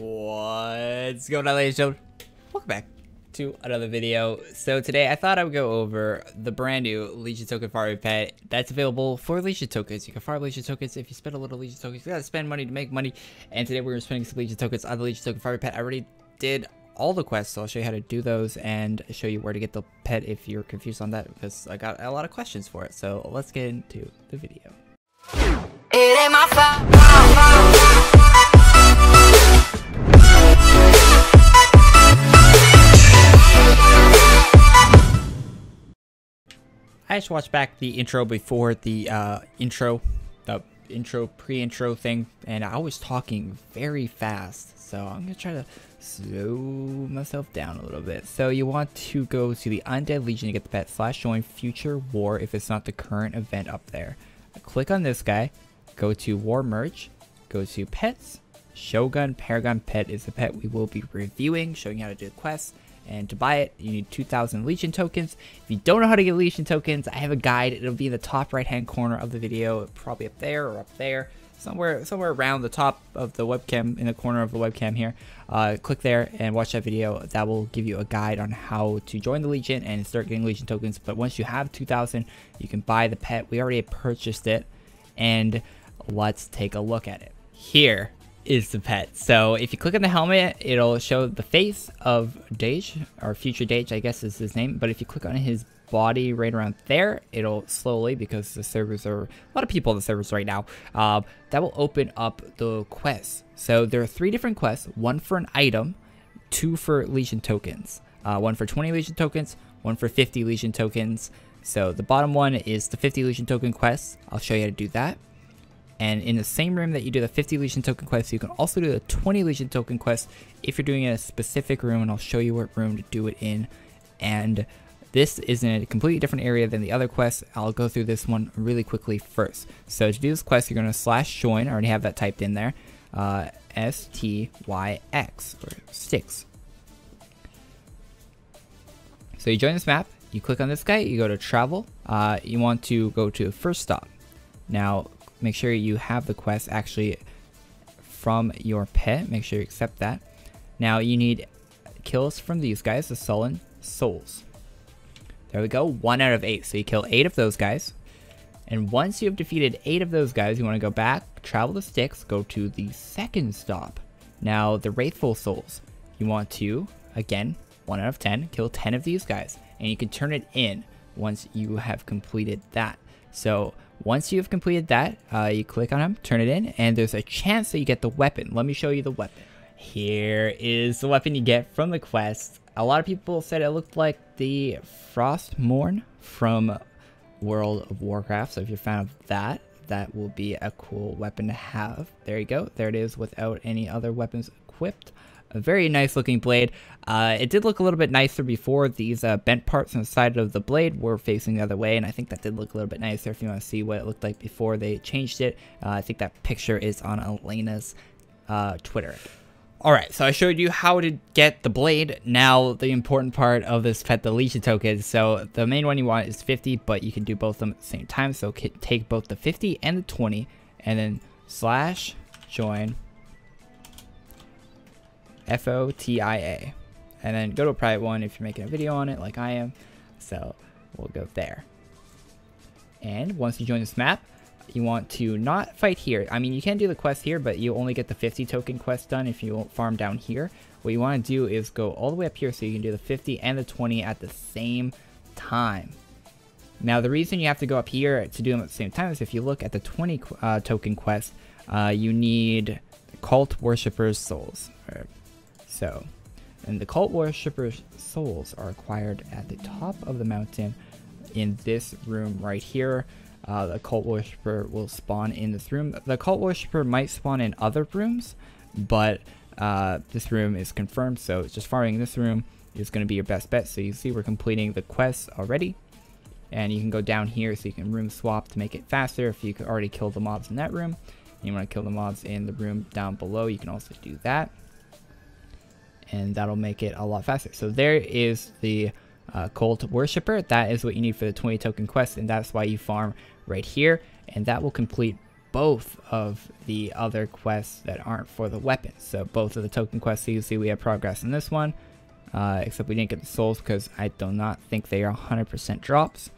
What's going on ladies and gentlemen? Welcome back to another video. So today I thought I would go over the brand new Legion Token Farming Pet that's available for Legion Tokens. You can farm Legion Tokens if you spend a little Legion Tokens. You gotta spend money to make money. And today we're spending some Legion Tokens on the Legion Token Farming Pet. I already did all the quests, so I'll show you how to do those and show you where to get the pet if you're confused on that because I got a lot of questions for it. So let's get into the video. I just watched back the intro before the uh, intro, the intro pre-intro thing, and I was talking very fast. So I'm gonna try to slow myself down a little bit. So you want to go to the Undead Legion to get the pet slash join future war if it's not the current event up there. Click on this guy, go to war merge, go to pets, Shogun Paragon Pet is the pet we will be reviewing, showing you how to do the quests. And to buy it, you need 2,000 Legion tokens. If you don't know how to get Legion tokens, I have a guide. It'll be in the top right-hand corner of the video, probably up there or up there, somewhere somewhere around the top of the webcam, in the corner of the webcam here. Uh, click there and watch that video. That will give you a guide on how to join the Legion and start getting Legion tokens. But once you have 2,000, you can buy the pet. We already purchased it, and let's take a look at it. Here is the pet. So if you click on the helmet, it'll show the face of Dage, or future Dage, I guess is his name. But if you click on his body right around there, it'll slowly, because the servers are, a lot of people on the servers right now, uh, that will open up the quests. So there are three different quests, one for an item, two for Legion tokens, uh, one for 20 Legion tokens, one for 50 Legion tokens. So the bottom one is the 50 Legion token quest. I'll show you how to do that. And in the same room that you do the 50 Legion token quest, you can also do the 20 Legion token quest if you're doing it in a specific room, and I'll show you what room to do it in. And this is in a completely different area than the other quests. I'll go through this one really quickly first. So to do this quest, you're going to slash join. I already have that typed in there. Uh, S-T-Y-X, or Styx. So you join this map, you click on this guy, you go to travel. Uh, you want to go to first stop. Now, make sure you have the quest actually from your pet. Make sure you accept that. Now you need kills from these guys, the Sullen Souls. There we go, one out of eight. So you kill eight of those guys. And once you have defeated eight of those guys, you want to go back, travel the Styx, go to the second stop. Now, the Wraithful Souls. You want to, again, 1 out of 10, kill 10 of these guys. And you can turn it in once you have completed that. So once you've completed that, uh, you click on them, turn it in, and there's a chance that you get the weapon. Let me show you the weapon. Here is the weapon you get from the quest. A lot of people said it looked like the Frostmourne from World of Warcraft, so if you're a fan of that, that will be a cool weapon to have. There you go. There it is without any other weapons equipped a very nice looking blade. Uh, it did look a little bit nicer before. These uh, bent parts on the side of the blade were facing the other way, and I think that did look a little bit nicer if you want to see what it looked like before they changed it. Uh, I think that picture is on Alina's uh, Twitter. Alright, so I showed you how to get the blade. Now, the important part of this pet, the Legion token. So, the main one you want is 50, but you can do both of them at the same time. So, take both the 50 and the 20, and then slash join F-O-T-I-A. And then go to a private one if you're making a video on it like I am. So we'll go there. And once you join this map, you want to not fight here. I mean, you can do the quest here, but you only get the 50 token quest done if you farm down here. What you want to do is go all the way up here so you can do the 50 and the 20 at the same time. Now, the reason you have to go up here to do them at the same time is if you look at the 20 uh, token quest, uh, you need cult worshippers souls. So, and the cult worshippers' souls are acquired at the top of the mountain in this room right here. Uh, the cult worshipper will spawn in this room. The cult worshipper might spawn in other rooms, but uh, this room is confirmed, so it's just farming this room is going to be your best bet. So you see we're completing the quest already. And you can go down here so you can room swap to make it faster if you could already kill the mobs in that room. And you want to kill the mobs in the room down below, you can also do that and that'll make it a lot faster. So there is the uh, cult worshipper. That is what you need for the 20 token quest, and that's why you farm right here, and that will complete both of the other quests that aren't for the weapons. So both of the token quests, so you see we have progress in this one, uh, except we didn't get the souls because I do not think they are 100% drops.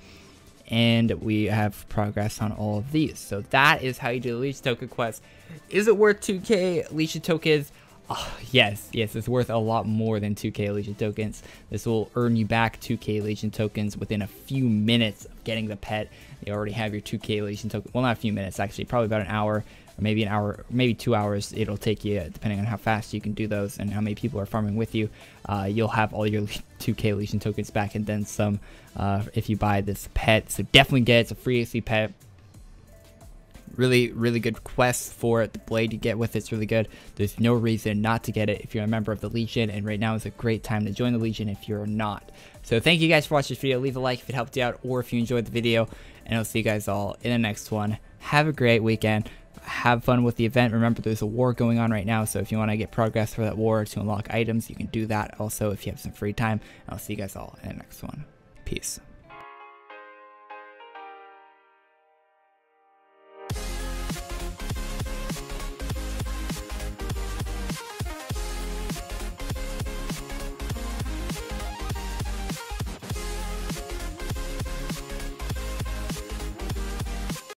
And we have progress on all of these. So that is how you do the Legion token quest. Is it worth 2k Legion tokens? Oh, yes, yes, it's worth a lot more than 2k Legion tokens. This will earn you back 2k Legion tokens within a few minutes of getting the pet. You already have your 2k Legion token. Well, not a few minutes, actually, probably about an hour or maybe an hour, maybe two hours it'll take you, depending on how fast you can do those and how many people are farming with you. Uh, you'll have all your 2k Legion tokens back and then some uh, if you buy this pet. So definitely get it. It's a free AC pet really really good quest for the blade you get with it's really good there's no reason not to get it if you're a member of the legion and right now is a great time to join the legion if you're not so thank you guys for watching this video leave a like if it helped you out or if you enjoyed the video and i'll see you guys all in the next one have a great weekend have fun with the event. Remember, there's a war going on right now, so if you want to get progress for that war to unlock items, you can do that also if you have some free time. I'll see you guys all in the next one. Peace.